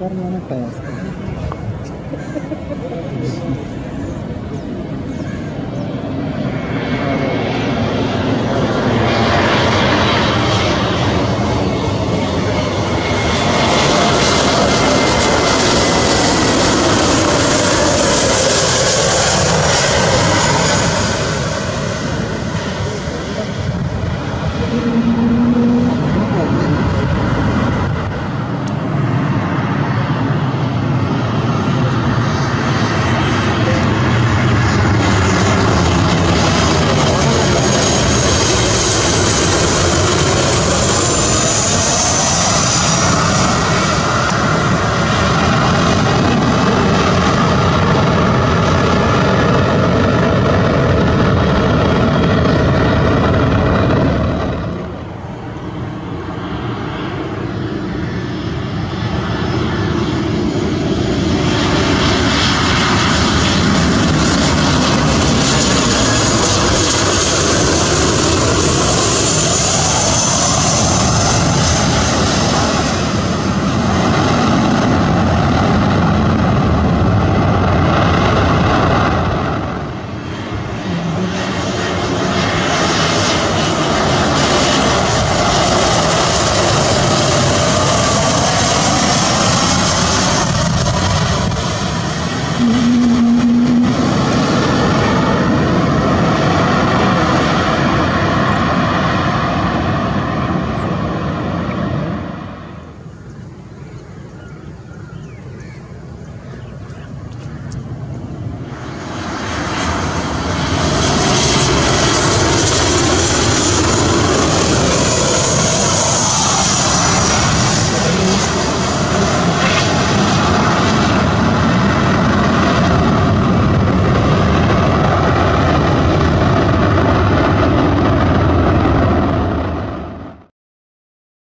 perna na testa.